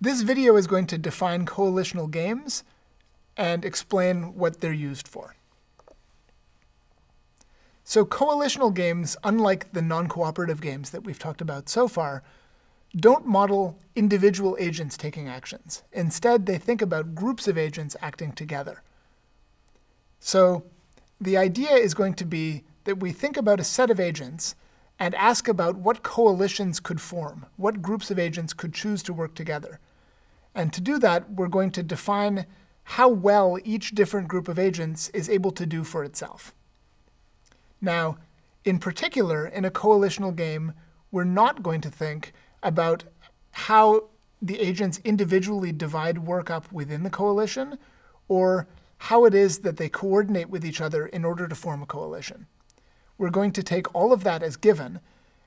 This video is going to define coalitional games and explain what they're used for. So coalitional games, unlike the non-cooperative games that we've talked about so far, don't model individual agents taking actions. Instead, they think about groups of agents acting together. So the idea is going to be that we think about a set of agents and ask about what coalitions could form, what groups of agents could choose to work together. And to do that, we're going to define how well each different group of agents is able to do for itself. Now, in particular, in a coalitional game, we're not going to think about how the agents individually divide work up within the coalition or how it is that they coordinate with each other in order to form a coalition. We're going to take all of that as given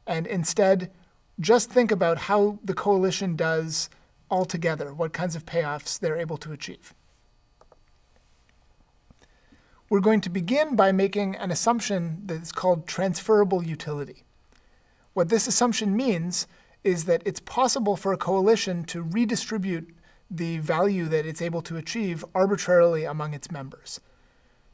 and instead just think about how the coalition does altogether, what kinds of payoffs they're able to achieve. We're going to begin by making an assumption that's called transferable utility. What this assumption means is that it's possible for a coalition to redistribute the value that it's able to achieve arbitrarily among its members.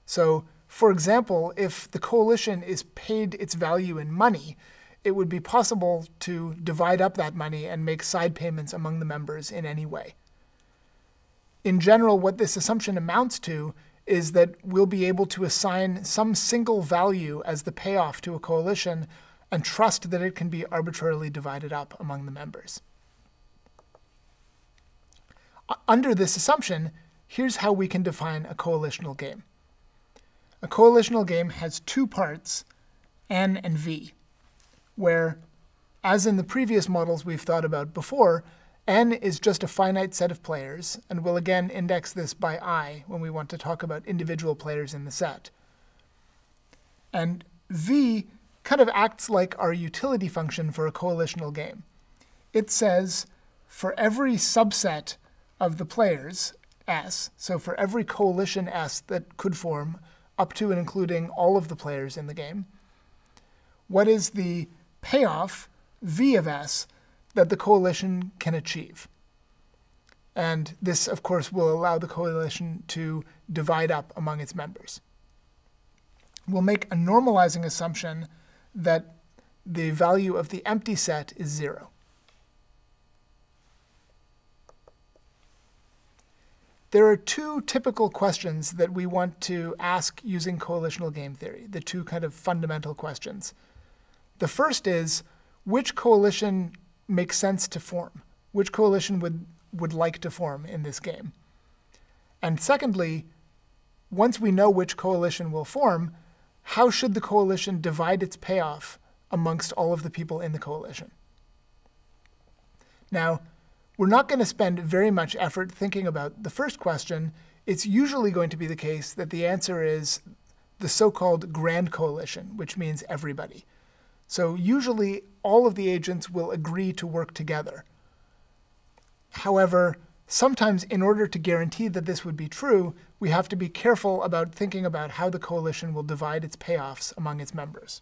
So, for example, if the coalition is paid its value in money, it would be possible to divide up that money and make side payments among the members in any way. In general, what this assumption amounts to is that we'll be able to assign some single value as the payoff to a coalition and trust that it can be arbitrarily divided up among the members. Under this assumption, here's how we can define a coalitional game. A coalitional game has two parts, N and V, where, as in the previous models we've thought about before, N is just a finite set of players, and we'll again index this by i when we want to talk about individual players in the set. And V kind of acts like our utility function for a coalitional game. It says for every subset of the players, S, so for every coalition S that could form, up to and including all of the players in the game, what is the payoff, V of S, that the coalition can achieve. And this, of course, will allow the coalition to divide up among its members. We'll make a normalizing assumption that the value of the empty set is 0. There are two typical questions that we want to ask using coalitional game theory, the two kind of fundamental questions. The first is, which coalition makes sense to form? Which coalition would, would like to form in this game? And secondly, once we know which coalition will form, how should the coalition divide its payoff amongst all of the people in the coalition? Now, we're not going to spend very much effort thinking about the first question. It's usually going to be the case that the answer is the so-called grand coalition, which means everybody. So usually all of the agents will agree to work together. However, sometimes in order to guarantee that this would be true, we have to be careful about thinking about how the coalition will divide its payoffs among its members.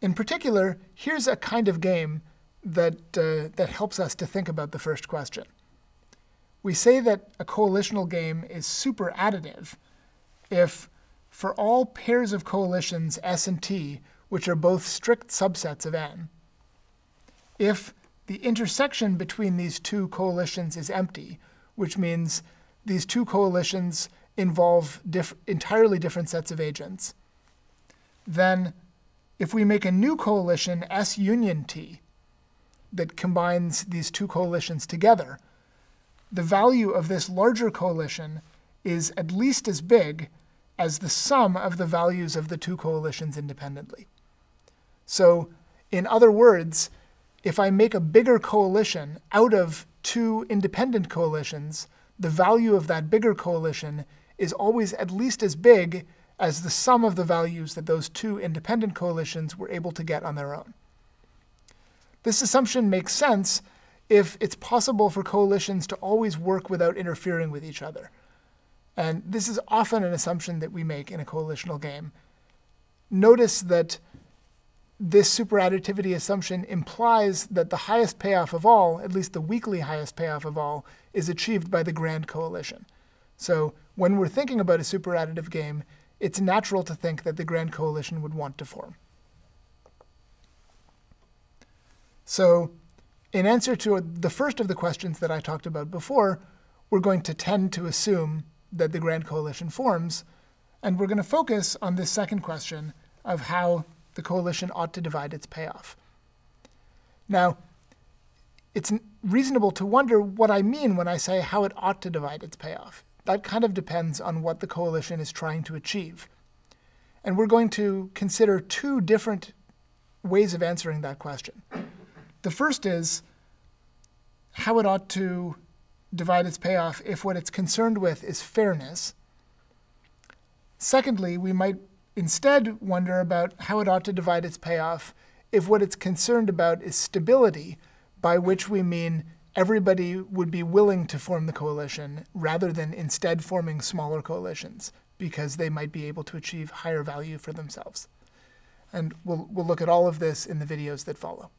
In particular, here's a kind of game that, uh, that helps us to think about the first question. We say that a coalitional game is super additive if for all pairs of coalitions S and T, which are both strict subsets of N, if the intersection between these two coalitions is empty, which means these two coalitions involve diff entirely different sets of agents, then if we make a new coalition S union T that combines these two coalitions together, the value of this larger coalition is at least as big as the sum of the values of the two coalitions independently. So in other words, if I make a bigger coalition out of two independent coalitions, the value of that bigger coalition is always at least as big as the sum of the values that those two independent coalitions were able to get on their own. This assumption makes sense if it's possible for coalitions to always work without interfering with each other. And this is often an assumption that we make in a coalitional game. Notice that this superadditivity assumption implies that the highest payoff of all, at least the weakly highest payoff of all, is achieved by the grand coalition. So when we're thinking about a superadditive game, it's natural to think that the grand coalition would want to form. So in answer to the first of the questions that I talked about before, we're going to tend to assume that the grand coalition forms, and we're going to focus on this second question of how the coalition ought to divide its payoff. Now, it's reasonable to wonder what I mean when I say how it ought to divide its payoff. That kind of depends on what the coalition is trying to achieve. And we're going to consider two different ways of answering that question. The first is how it ought to divide its payoff if what it's concerned with is fairness. Secondly, we might instead wonder about how it ought to divide its payoff if what it's concerned about is stability, by which we mean everybody would be willing to form the coalition rather than instead forming smaller coalitions because they might be able to achieve higher value for themselves. And we'll, we'll look at all of this in the videos that follow.